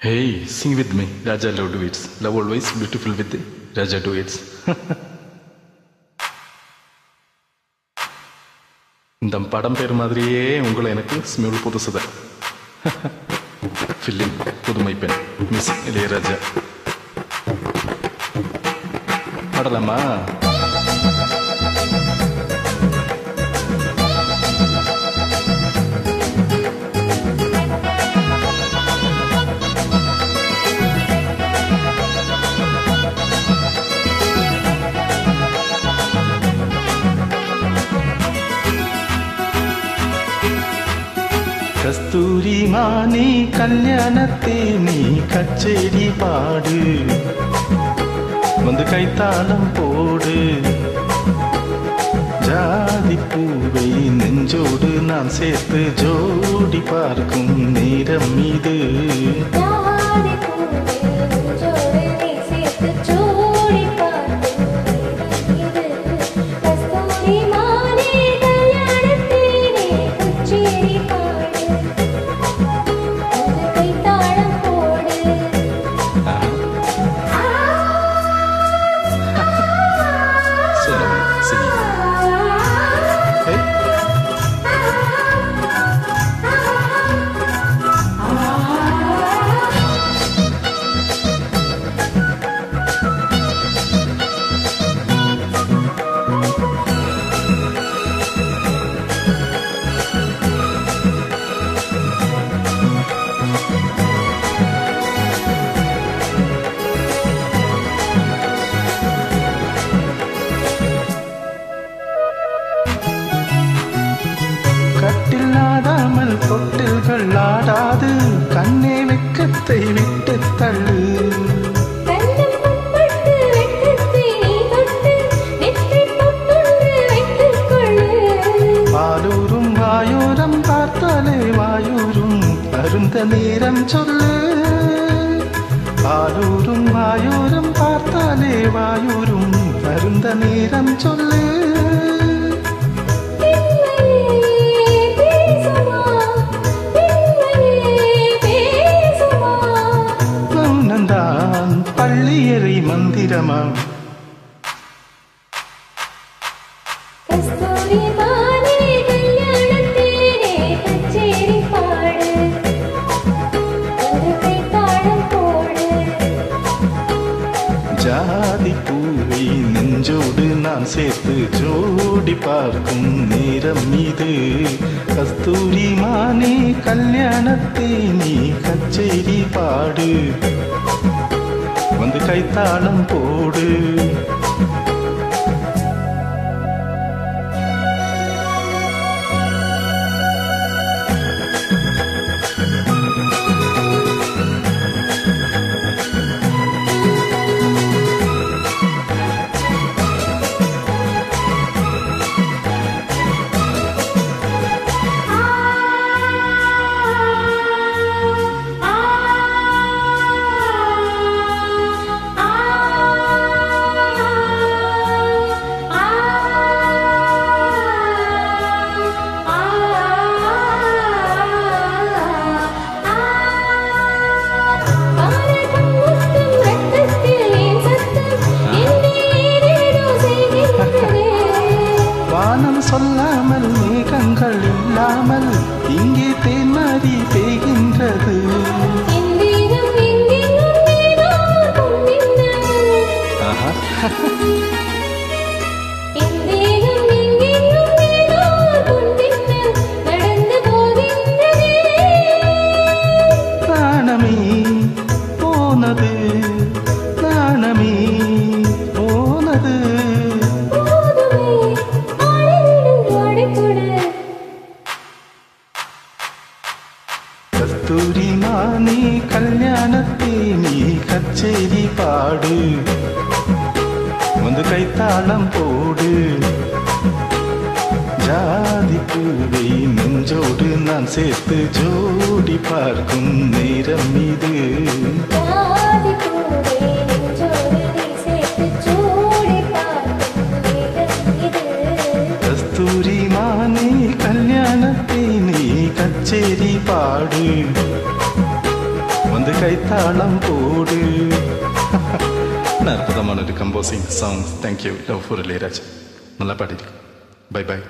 Hey, sing with me, Raja Love Duets. Love always beautiful with Raja Duets. இந்த படம் பேர் மாதிரியே உங்களை எனக்கு ஸ்மெல் புதுசுதான் ஃபில்லிம் புதுமை பெண் மிஸ் இளையராஜா பாடலாமா கஸ்தூரி மானி கல்யாணத்தே நீ கச்சேரி பாடு. வந்து கைத்தாளம் போடு. ஜாதி பூவை நெஞ்சோடு நான் சேர்த்து ஜோடி பார்க்கும் நேரம் இது. ஆடாமல் தொட்டில்கள் ஆடாது கண்ணே வெக்கத்தை விட்டு தள்ளு. பாலூரும் வாயூரம் பார்த்தாலே வாயூரும் அருந்த நேரம் சொல்லு. பாலூரும் வாயூரம் பார்த்தாலே வாயூரும் அருந்த நேரம் சொல்லு. நெஞ்சோடு நான் சேர்த்து ஜோடி பார்க்கும் நேரம் இது. கஸ்தூரி மானே கல்யாணத்தை நீ கச்சேரி பாடு. வந்து கைத்தாளம் போடு. வானம் சொல்லாமல் மேகங்கள் இல்லாமல் இங்கே தேன்மாரி பெய்கின்றது. ஆஹா. நாணமே கச்சேரி பாடு வந்து கைத்தாளம் போடு ஜாதி பூவை நெஞ்சோடு நான் சேர்த்து ஜோடி பார்க்கும் நேரம் இது கஸ்தூரி மானே கல்யாணத்தை நீ கச்சேரி பாடு வந்து கைத்தாளம் போடு ആണ് ഒരു composing song thank you love for Leeraj നല്ല പാടിയിരിക്കും ബൈ ബൈ